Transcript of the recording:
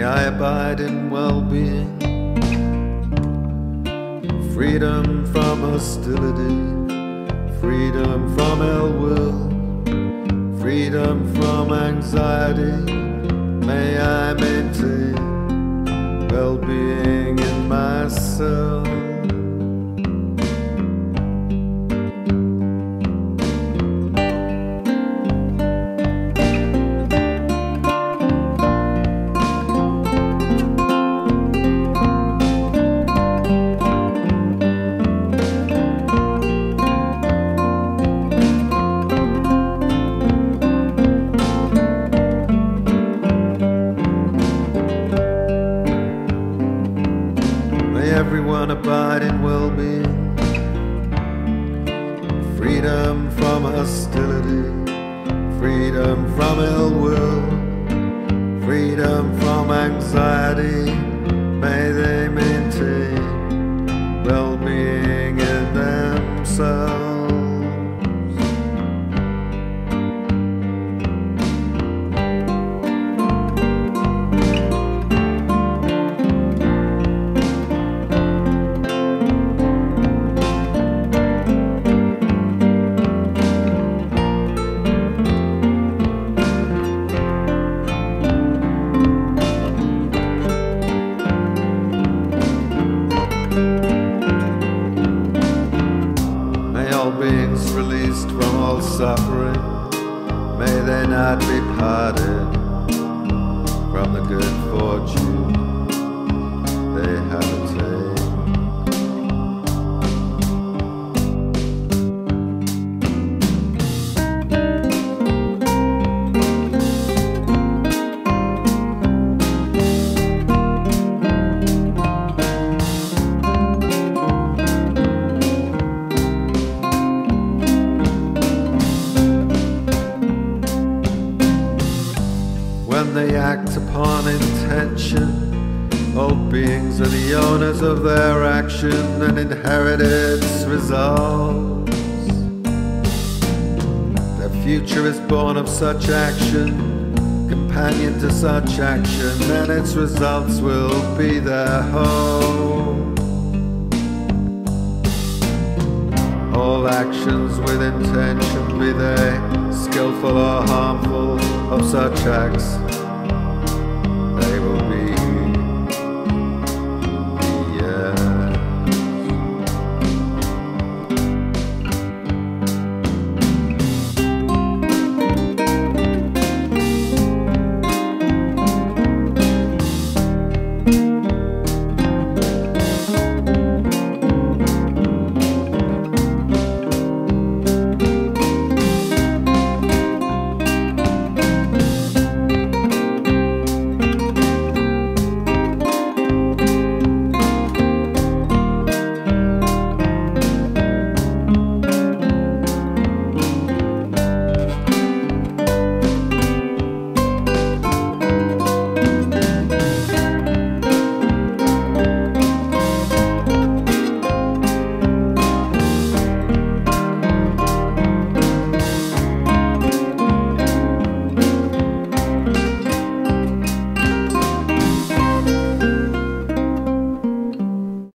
May I abide in well being, freedom from hostility, freedom from ill will, freedom from anxiety. May I maintain well being in myself. Everyone abide in well being, freedom from hostility, freedom from ill will, freedom from anxiety. May all beings released from all suffering, may they not be parted they act upon intention. All beings are the owners of their action and inherit its results. Their future is born of such action, companion to such action, and its results will be their home. All actions with intention, be they skillful or harmful, of such acts